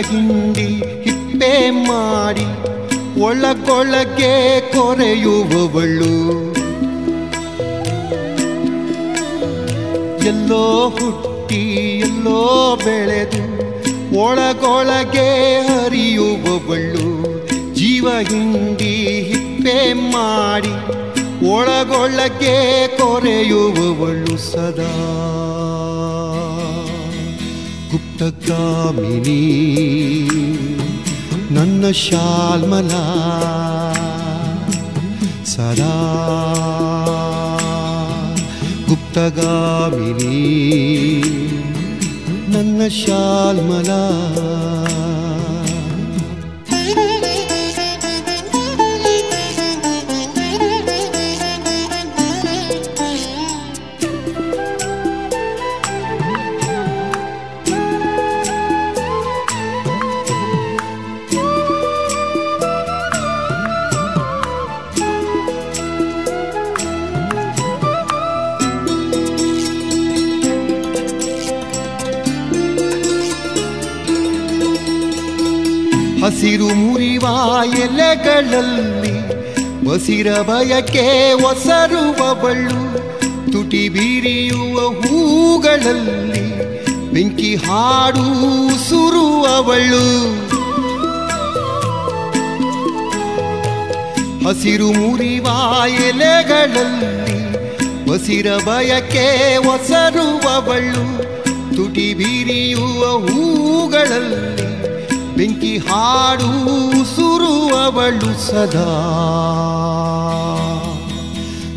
ಹಿಂಡಿ ಹಿಪ್ಪೆ ಮಾಡಿ ಒಳಕೊಳಗೆ ಕೊರೆಯುವವಳು. ಎಲ್ಲೋ ಹುಟ್ಟಿ, ಎಲ್ಲೋ ಬೆಳೆದು ಒಳಗೊಳಗೆ ಹರಿಯುವವಳು. ಜೀವ ಹಿಂಡಿ ಹಿಪ್ಪೆ ಮಾಡಿ ಒಳಗೊಳಗೆ ಕೊರೆಯುವವಳು ಸದಾ. ಗುಪ್ತಗಾಮಿನಿ ನನ್ನ ಶಾಲ್ಮಲ ಸದಾ ಗುಪ್ತಗಾಮಿನಿ ನನ್ನ ಶಾಲ್ಮಲ ಮುರಿವ ಎಲೆಗಳಲ್ಲಿ ಬಸಿರ ಬಯಕೆ ಒಸರುವವಳು ತುಟಿ ಬೀರಿಯುವ ಹೂಗಳಲ್ಲಿ ಬೆಂಕಿ ಹಾಡು ಸುರುವವಳು ಹಸಿರು ಮುರಿವ ಎಲೆಗಳಲ್ಲಿ ಬಸಿರ ಬಯಕೆ ಒಸರುವವಳು ತುಟಿ ಬೀರಿಯುವ ಹೂಗಳಲ್ಲಿ ಬೆಂಕಿ ಹಾಡು ಸುರುವವಳು ಸದಾ.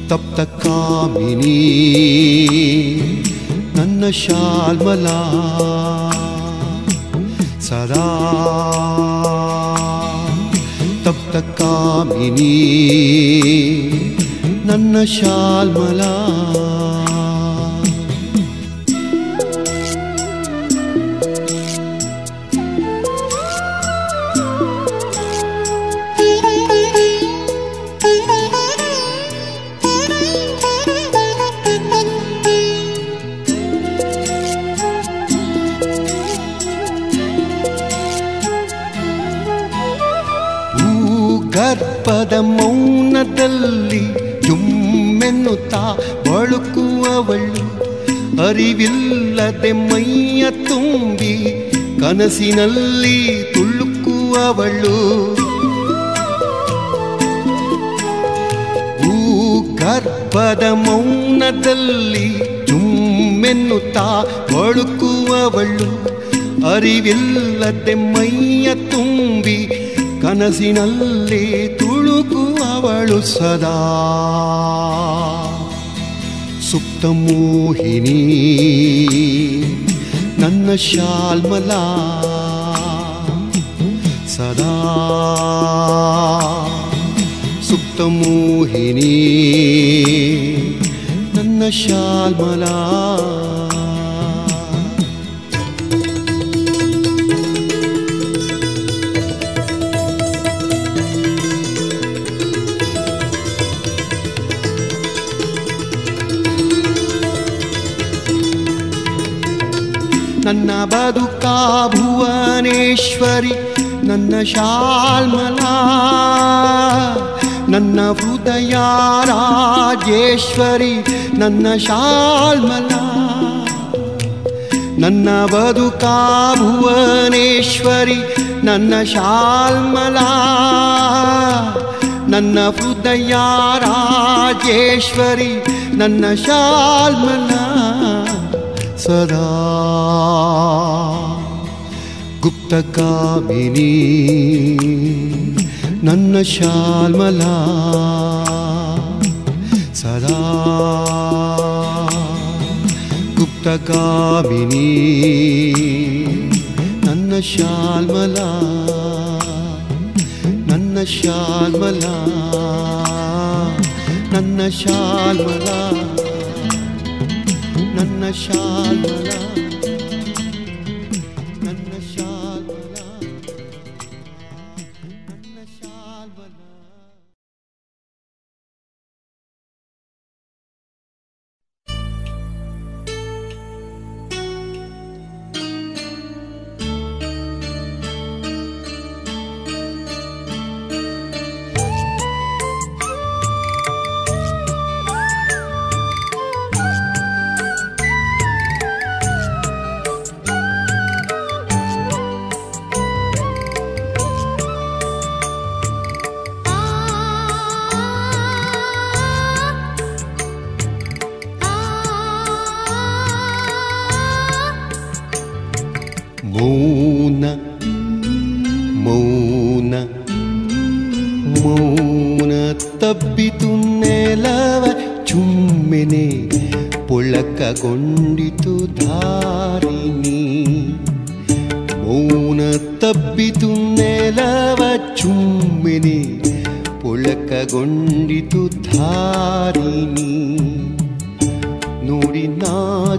ತಪ್ತ ಕಾಮಿನಿ ನನ್ನ ಶಾಲ್ಮಲ. ಸದಾ. ತಪ್ತ ಕಾಮಿನಿ ನನ್ನ ಶಾಲ್ಮಲ. ಅರಿವಿಲ್ಲದೆ ಮೈಯ ತುಂಬಿ ಕನಸಿನಲ್ಲಿ ತುಳುಕುವವಳು. ಭೂಗರ್ಭದ ಮೌನದಲ್ಲಿ ಚುಮ್ಮೆನ್ನುತ್ತಾ ಬಳುಕುವವಳು ಅರಿವಿಲ್ಲದೆ ಮೈಯ ತುಂಬಿ ಕನಸಿನಲ್ಲಿ ತುಳುಕುವವಳು ಸದಾ. ಸುಪ್ತ ಮೋಹಿನಿ ನನ್ನ ಶಾಲ್ಮಲ ಸದಾ ಸುಪ್ತ ಮೋಹಿನಿ ನನ್ನ ಶಾಲ್ಮಲ ನನ್ನ ಬದುಕ ಭುವನೇಶ್ವರಿ, ನನ್ನ ಶಾಲ್ಮಲಾ ನನ್ನ ಹೃದಯ ರಾಜೇಶ್ವರಿ, ನನ್ನ ಶಾಲ್ಮಲಾ ನನ್ನ ಬದುಕ ಭುವನೇಶ್ವರಿ, ನನ್ನ ಶಾಲ್ಮಲ ನನ್ನ ಹೃದಯ ರಾಜೇಶ್ವರಿ, ನನ್ನ ಶಾಲ್ಮಲ ಸದಾ गुप्तकामिनी ನನ್ನ ಶಾಲ್ಮಲ ಸದಾ ಗುಪ್ತಗಾಮಿನಿ ನನ್ನ ಶಾಲ್ಮಲ ನನ್ನ ಶಾಲ್ಮಲ ನನ್ನ ಶಾಲ್ಮಲ. ನನ್ನ ಶಾಲ್ಮಲ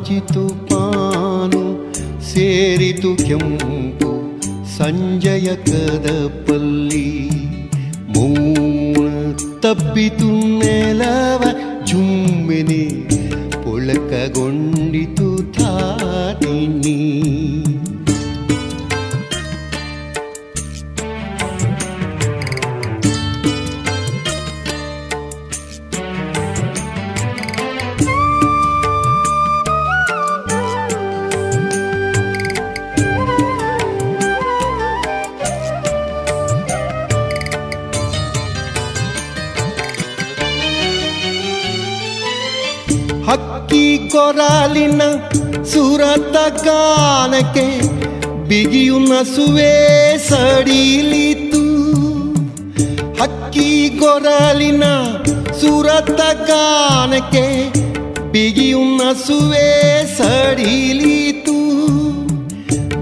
ನಾಚಿತು ಪಾನು ಸೇರಿತು ಕೆಂಪು ಸಂಜಯ ಕದಪಲ್ಲಿ ಮೌನ ತಪ್ಪಿತು ನೆಲವ ಹಕ್ಕಿ ಕೊರಾಲಿನ ಸುರತ ಗಾನಕ್ಕೆ ಬಿಗಿಯು ನಸುವೆ ಸಡಿಲಿತು. ಹಕ್ಕಿ ಕೊರಾಲಿನ ಸುರತ ಗಾನಕ್ಕೆ ಬಿಗಿಯು ನಸುವೆ ಸಡಿಲಿತು.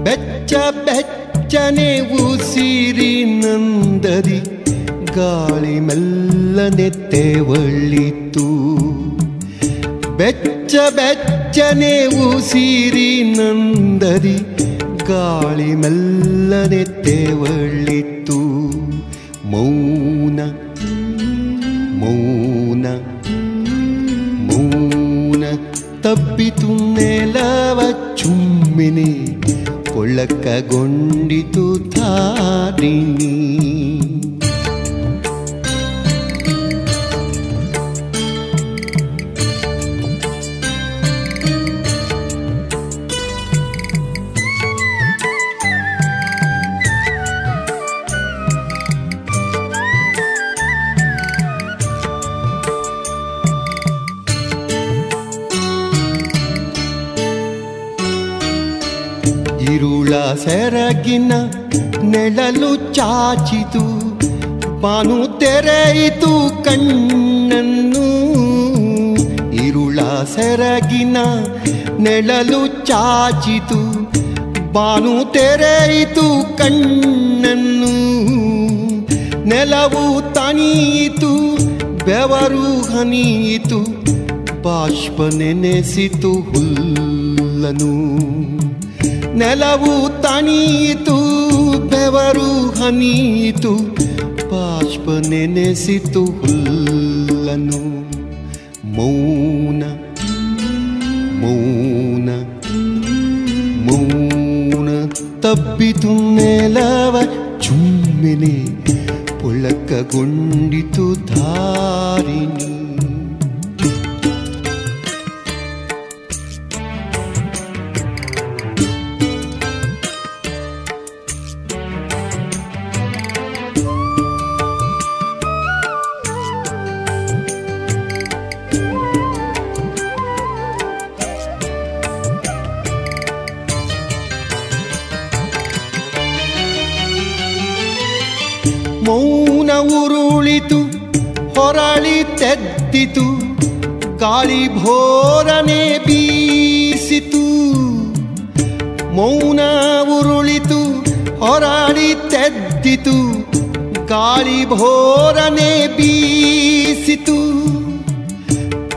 ಬೆಚ್ಚ ಬೆಚ್ಚನೆ ಉಸಿರಿ ನಂದದಿ ಗಾಳಿ ಮೆಲ್ಲನೆ ತೆವಳಿತು. ಬೆಚ್ಚ ಬೆಚ್ಚನೆ ಉಸಿರಿ ನಂದರಿ, ಗಾಳಿ ಮೆಲ್ಲನೆ ತೆವಳಿತು ಮೌನ ಮೌನ ಮೌನ ತಬ್ಬಿತು ನೆಲವ ಚುಮ್ಮಿನಿ ಪೊಳ್ಳಕಗೊಂಡಿತು ಧಾರಿಣಿ ಸೆರಗಿನ ನೆಳಲು ಚಾಚಿತು, ಬಾನು ತೆರೆಯಿತು ಕಣ್ಣನ್ನು. ಇರುಳ ಸೆರಗಿನ ನೆಳಲು ಚಾಚಿತು, ಬಾನು ತೆರೆಯಿತು ಕಣ್ಣನ್ನು. ನೆಲವು ತಣಿಯಿತು, ಬೆವರು ಹನಿಯಿತು, ಬಾಷ್ಪ ನೆನೆಸಿತು ಹುಲ್ಲನು. ನೆಲವು ತಣಿಯಿತು ಬೆವರು ಹನಿಯಿತು ಬಾಷ್ಪ ನೆನೆಸಿತು ಹುಲ್ಲನು ಮೌನ ಮೌನ ಮೌನ ತಬ್ಬಿತು ನೆಲವ ಚುಮ್ಮಿನಿ ಪುಳಕಗೊಂಡಿತು ಧಾರಿಣಿ ತೆದ್ದಿತು ಗಾಳಿ ಭೋರನೆ ಬೀಸಿತು. ಮೌನ ಉರುಳಿತು ಹೊರಾಡಿ ತೆದ್ದಿತು ಗಾಳಿ ಭೋರನೆ ಬೀಸಿತು.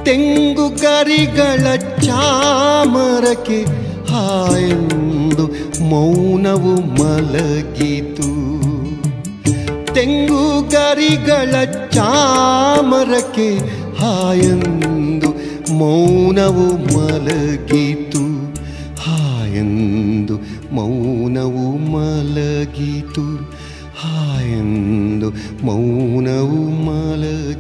ತೆಂಗು ಕರಿಗಳ ಚಾಮರಕ್ಕೆ ಹಾಯೆಂದು ಮೌನವು ಮಲಗಿತು. ತೆಂಗು ಗರಿಗಳ ಚಾಮರಕ್ಕೆ ಹಾಯಂದು ಮೌನವು ಮಲಗಿತು. ಹಾಯಂದು ಮೌನವು ಮಲಗಿತು. ಹಾಯಂದು ಮೌನವು ಮಲಗಿತು.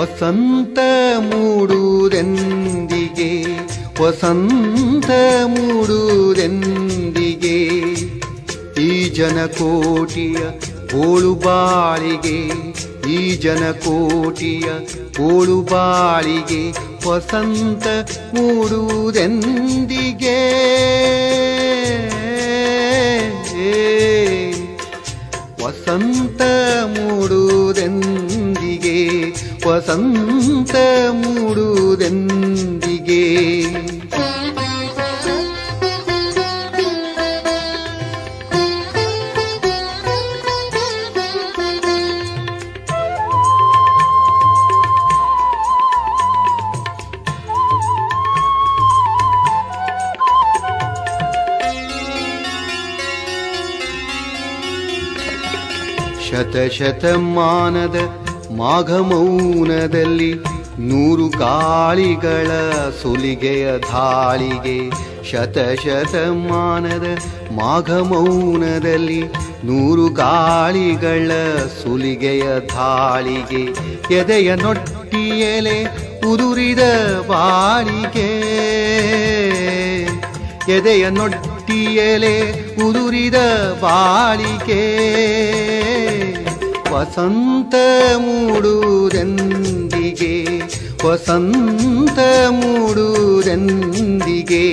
ವಸಂತ ಮೂಡುವುದೆಂದಿಗೆ ವಸಂತ ಮೂಡುವುದೆಂದಿಗೆ ಈ ಜನಕೋಟಿಯ ಓಳು ಬಾಳಿಗೆ ಈ ಜನಕೋಟಿಯ ಓಳು ಬಾಳಿಗೆ ವಸಂತ ಮೂಡುವುದೆಂದಿಗೆ ವಸಂತ ಮೂಡುವುದೆಂದಿಗೆ? ಶತಶತಮಾನದ ಮಾಘ ಮೌನದಲ್ಲಿ ನೂರು ಕಾಳಿಗಳ ಸುಲಿಗೆಯ ಧಾಳಿಗೆ ಶತಶತಮಾನದ ಮಾಘಮೌನದಲ್ಲಿ ನೂರು ಗಾಳಿಗಳ ಸುಲಿಗೆಯ ಧಾಳಿಗೆ ಎದೆಯ ನೊಟ್ಟಿಯಲೆ ಉದುರಿದ ಬಾಳಿಗೆ ಎದೆಯ ನೊಟ್ಟಿಯಲೆ ಉದುರಿದ ಬಾಳಿಗೆ ವಸಂತ ಮೂಡುವುದೆಂದಿಗೆ ವಸಂತ ಮೂಡುವುದೆಂದಿಗೆ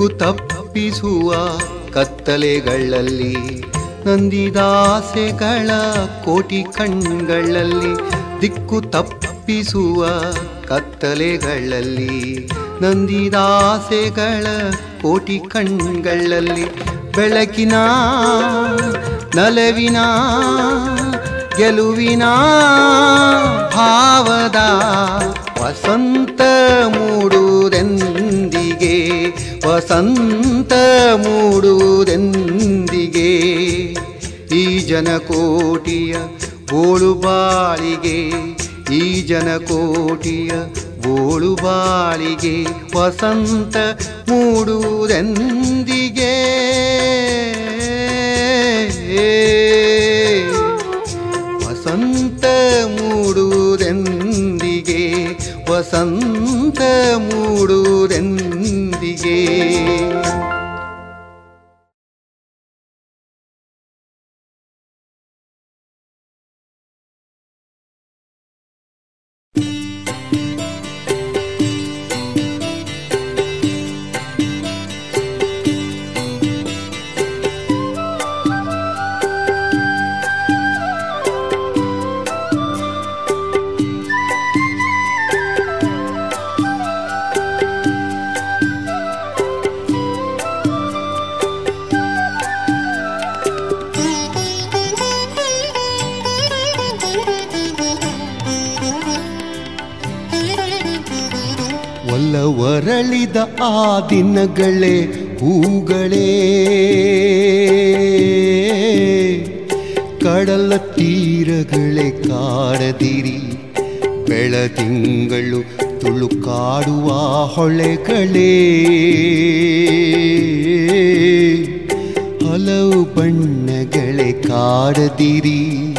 ದಿಕ್ಕು ತಪ್ಪಿಸುವ ಕತ್ತಲೆಗಳಲ್ಲಿ, ನಂದಿದಾಸೆಗಳ ಕೋಟಿ ಕಣ್ಗಳಲ್ಲಿ, ದಿಕ್ಕು ತಪ್ಪಿಸುವ ಕತ್ತಲೆಗಳಲ್ಲಿ, ನಂದಿದಾಸೆಗಳ ಕೋಟಿ ಕಣ್ಗಳಲ್ಲಿ, ಬೆಳಕಿನ ನಲವಿನ, ಗೆಲುವಿನ ಭಾವದ ವಸಂತ ಮೂಡುವುದೆಂದಿಗೆ ವಸಂತ ಮೂಡುವುದೆಂದಿಗೆ ಈ ಜನಕೋಟಿಯ ಬೋಳು ಬಾಳಿಗೆ ಈ ಜನಕೋಟಿಯ ಬೋಳು ಬಾಳಿಗೆ ವಸಂತ ಮೂಡುವುದೆಂದಿಗೆ. ವಸಂತ ಮೂಡುವುದೆಂದಿಗೆ ವಸಂತ ಮೂಡುವುದೆಂದಿಗೆ. Thank you. ಒಲವರಳಿದ ಆ ದಿನಗಳೇ ಹೂಗಳೇ. ಕಡಲ ತೀರಗಳೇ ಕಾಡದಿರಿ, ಬೆಳದಿಂಗಳು ತುಳುಕಾಡುವ ಹೊಳೆಗಳೇ. ಹಲವು ಬಣ್ಣಗಳೇ ಕಾಡದಿರಿ,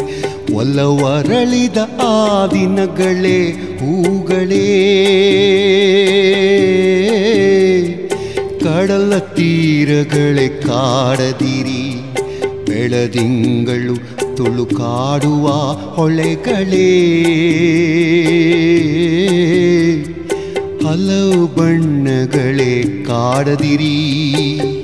ಒಲವರಳಿದ ಆ ದಿನಗಳೇ ಹೂಗಳೇ ಕಡಲ ತೀರಗಳೇ ಕಾಡದಿರಿ ಬೆಳದಿಂಗಳು ತುಳುಕಾಡುವ ಹೊಳೆಗಳೇ. ಹಲವು ಬಣ್ಣಗಳೇ ಕಾಡದಿರಿ.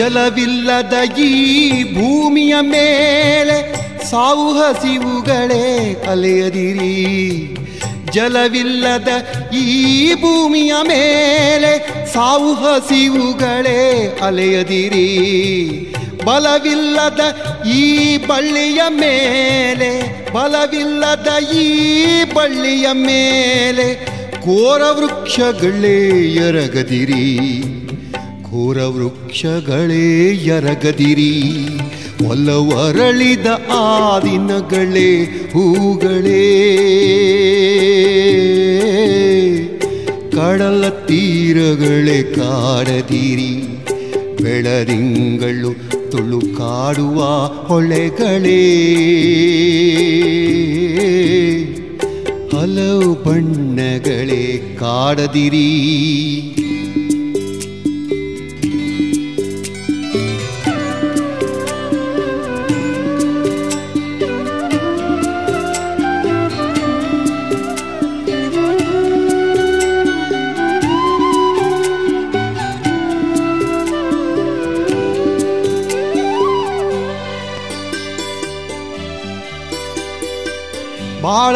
ಜಲವಿಲ್ಲದ ಈ ಭೂಮಿಯ ಮೇಲೆ ಸಾವು ಹಸಿವುಗಳೇ ಅಲೆಯದಿರಿ ಜಲವಿಲ್ಲದ ಈ ಭೂಮಿಯ ಮೇಲೆ ಸಾವು ಹಸಿವುಗಳೇ ಅಲೆಯದಿರಿ ಬಲವಿಲ್ಲದ ಈ ಬಳ್ಳಿಯ ಮೇಲೆ, ಬಲವಿಲ್ಲದ ಈ ಬಳ್ಳಿಯ ಮೇಲೆ ಘೋರ ವೃಕ್ಷಗಳೇ ಎರಗದಿರಿ. ಘೋರ ವೃಕ್ಷಗಳೇ ಎರಗದಿರಿ, ಒಲವರಳಿದ ಆದಿನಗಳೇ ದಿನಗಳೇ ಹೂಗಳೇ. ಕಡಲ ತೀರಗಳೇ ಕಾಡದಿರಿ ಬೆಳರಿಂಗಳು ತುಳುಕಾಡುವ ಹೊಳೆಗಳೇ. ಹಲವು ಬಣ್ಣಗಳೇ ಕಾಡದಿರಿ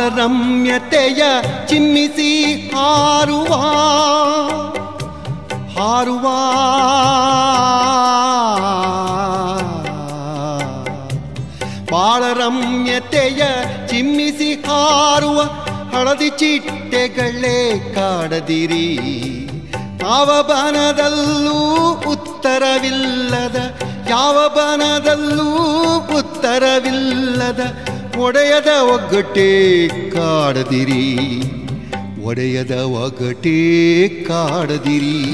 ರಮ್ಯತೆಯ ಚಿಮ್ಮಿಸಿ ಹಾರುವ ಹಾರುವ. ರಮ್ಯತೆಯ ಚಿಮ್ಮಿಸಿ ಹಾರುವ ಹಳದಿ ಚಿಟ್ಟೆಗಳೇ ಕಾಡದಿರಿ. ಯಾವ ಬನದಲ್ಲೂ ಉತ್ತರವಿಲ್ಲದ, ಯಾವ ಬನದಲ್ಲೂ ಉತ್ತರವಿಲ್ಲದ ಒಡೆಯದ ಒಗ್ಗಟ್ಟೇ ಕಾಡದಿರಿ. ಒಡೆಯದ ಒಗಟೇ ಕಾಡದಿರಿ.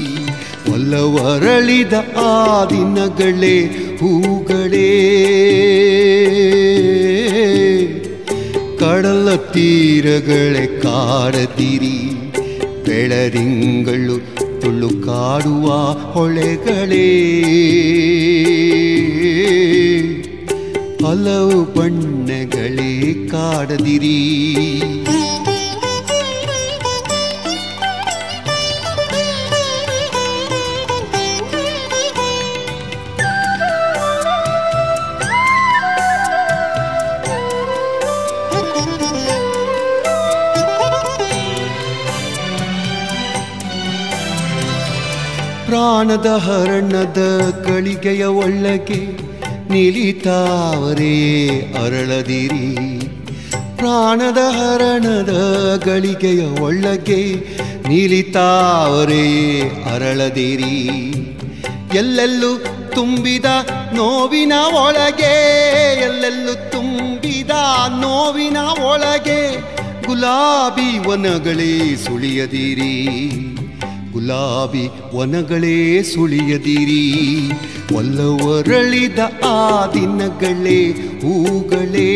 ಒಲ್ಲವರಳಿದ ಆ ದಿನಗಳೇ ಹೂಗಳೇ. ಕಡಲ ತೀರಗಳೇ ಕಾಡದಿರಿ. ಬೆಳರಿಂಗಳು ತುಳುಕಾಡುವ ಹೊಳೆಗಳೇ. ಹಲವು ಬಣ್ಣಗಳೇ ಕಾಡದಿರಿ. ಪ್ರಾಣದ ಹರಣದ ಗಳಿಗೆಯ ಒಳಗೆ ನಿಲಿತಾವರೇ ಅರಳದಿರಿ. ಪ್ರಾಣದ ಹರಣದ ಗಳಿಗೆಯ ಒಳಗೆ ನಿಲಿತಾವರೇ ಅರಳದಿರಿ. ಎಲ್ಲೆಲ್ಲೂ ತುಂಬಿದ ನೋವಿನ ಒಳಗೆ, ಎಲ್ಲೆಲ್ಲೂ ತುಂಬಿದ ನೋವಿನ ಒಳಗೆ ಗುಲಾಬಿ ವನಗಳೇ ಸುಳಿಯದಿರಿ. ಗುಲಾಬಿ ವನಗಳೇ ಸುಳಿಯದಿರಿ. ಒಲ್ಲವರಳಿದ ಆ ದಿನಗಳೇ ಹೂಗಳೇ.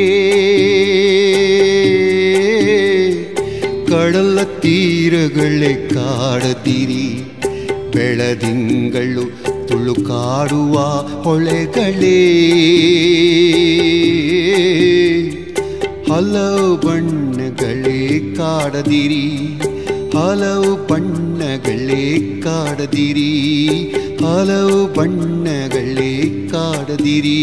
ಕಡಲ ತೀರಗಳೇ ಕಾಡದಿರಿ, ಬೆಳದಿಂಗಳು ತುಳುಕಾಡುವ ಹೊಳೆಗಳೇ. ಹಲವು ಬಣ್ಣಗಳೇ ಕಾಡದಿರಿ, ಹಲವು ಬಣ್ಣಗಳೇ ಕಾಡದಿರಿ. ಹಲವು ಬಣ್ಣಗಳೇ ಕಾಡದಿರಿ.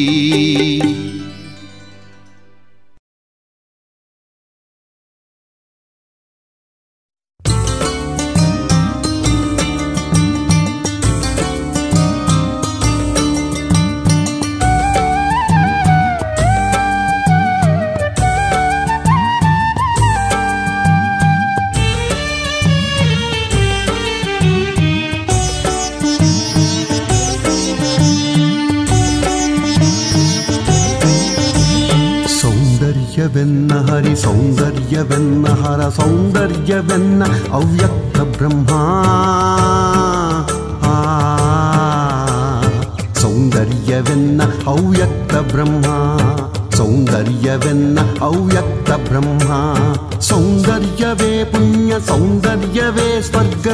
ಸೌಂದರ್ಯವೆನ್ನ ಹರ ಸೌಂದರ್ಯವೆನ್ನ ಅವ್ಯಕ್ತ ಬ್ರಹ್ಮ ಆ, ಸೌಂದರ್ಯವೆನ್ನ ಅವ್ಯಕ್ತ ಬ್ರಹ್ಮ ಸೌಂದರ್ಯವೆನ್ನ ಅವ್ಯಕ್ತ ಬ್ರಹ್ಮ ಸೌಂದರ್ಯವೇ ಪುಣ್ಯ ಸೌಂದರ್ಯವೇ ಸ್ವರ್ಗ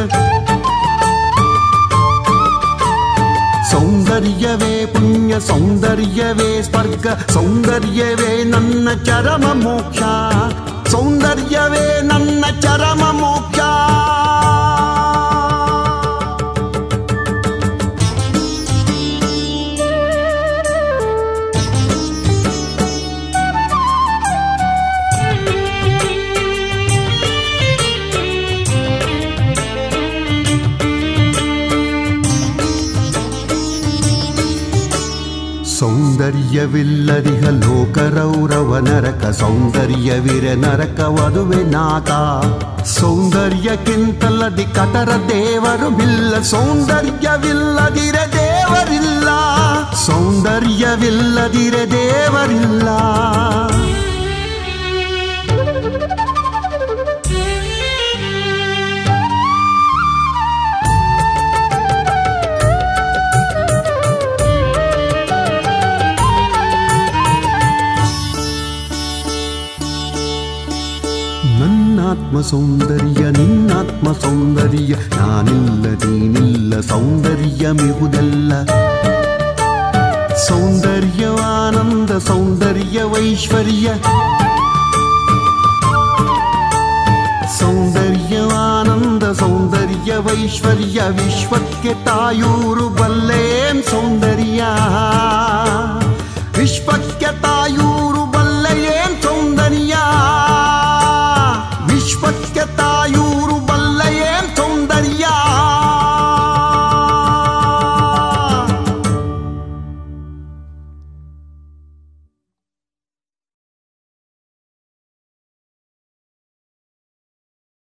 ಸೌಂದರ್ಯವೇ ಪುಣ್ಯ ಸೌಂದರ್ಯವೇ ಸ್ವರ್ಗ ಸೌಂದರ್ಯವೇ ನನ್ನ ಚರಮ ಮೋಕ್ಷ ಸೌಂದರ್ಯವೇ ನನ್ನ ಚರಮ ಮೋಕ್ಷ. ಸೌಂದರ್ಯವಿಲ್ಲದಿಹ ಲೋಕರೌರವ ನರಕ ಸೌಂದರ್ಯವಿರೆ ನರಕ ವಧುವೆ ನಾಕ ಸೌಂದರ್ಯಕ್ಕಿಂತಲ್ಲದಿ ಕಟರ ದೇವರು ಬಿಲ್ಲ ಸೌಂದರ್ಯವಿಲ್ಲದಿರೆ ದೇವರಿಲ್ಲ ಸೌಂದರ್ಯವಿಲ್ಲದಿರೆ ದೇವರಿಲ್ಲ ನನ್ನಾತ್ಮ ಸೌಂದರ್ಯ ನಿನ್ನಾತ್ಮ ಸೌಂದರ್ಯ ನಾನಿಲ್ಲ ನೀನಿಲ್ಲ ಸೌಂದರ್ಯ ಮಿಹುದಲ್ಲ ಸೌಂದರ್ಯವಾನಂದ ಸೌಂದರ್ಯ ವೈಶ್ವರ್ಯ ಸೌಂದರ್ಯವಾನಂದ ಸೌಂದರ್ಯ ವೈಶ್ವರ್ಯ ವಿಶ್ವಕ್ಕೆ ತಾಯೂರು ಬಲ್ಲೇಂ ಸೌಂದರ್ಯ. ವಿಶ್ವಕ್ಕೆ ತಾಯೂ